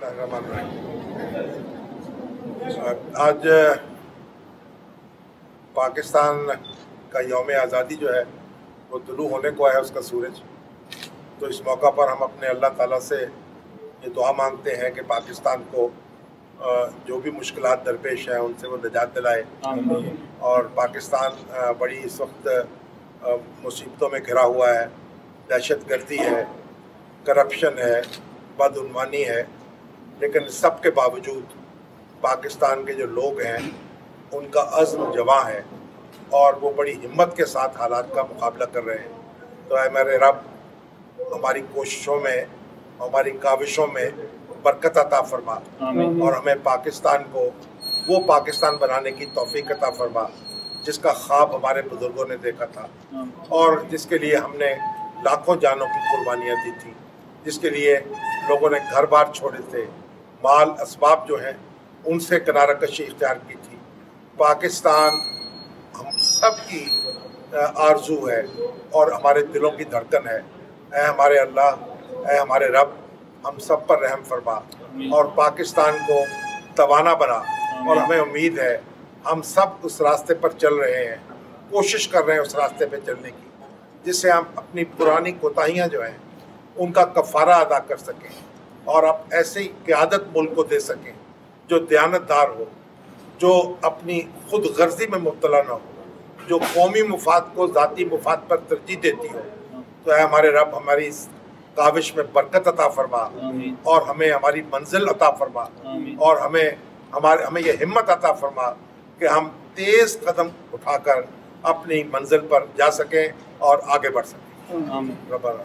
आज पाकिस्तान का योम आज़ादी जो है वो तुलू होने को है उसका सूरज। तो इस मौका पर हम अपने अल्लाह ताला से ये दुआ मांगते हैं कि पाकिस्तान को जो भी मुश्किल दरपेश हैं उनसे वो निजात दिलाए। और पाकिस्तान बड़ी इस वक्त मुसीबतों में घिरा हुआ है दहशत गर्दी है करप्शन है बदनवानी है। लेकिन सब के बावजूद पाकिस्तान के जो लोग हैं उनका अज़म जमा है और वो बड़ी हिम्मत के साथ हालात का मुकाबला कर रहे हैं। तो है मेरे रब हमारी कोशिशों में हमारी काविशों में बरकत अता फरमा और हमें पाकिस्तान को वो पाकिस्तान बनाने की तोफ़ी अता फरमा जिसका ख्वाब हमारे बुज़ुर्गों ने देखा था। और जिसके लिए हमने लाखों जानों की कुर्बानियाँ दी थी जिसके लिए लोगों ने घर बार छोड़े थे माल इसबाब जो हैं उनसे किनारा कशी इख्तियार की थी। पाकिस्तान हम सब की आरज़ू है और हमारे दिलों की धड़कन है। ए हमारे अल्लाह ए हमारे रब हम सब पर रहम फरमा और पाकिस्तान को तवाना बना और हमें उम्मीद है हम सब उस रास्ते पर चल रहे हैं कोशिश कर रहे हैं उस रास्ते पर चलने की जिससे हम अपनी पुरानी कोताहियाँ जो हैं उनका कफारा अदा कर सकें। और आप ऐसी क्यादत मुल्क को दे सकें जो दयानतदार हो जो अपनी खुद गर्जी में मुबतला ना हो जो कौमी मुफाद को ज़ाती मुफाद पर तरजीह देती हो तो है हमारे रब हमारी इस काविश में बरकत अता फरमा और हमें हमारी मंजिल अता फरमा और हमें हमारे हमें ये हिम्मत अता फरमा कि हम तेज़ कदम उठाकर अपनी मंजिल पर जा सकें और आगे बढ़ सकें। रबाना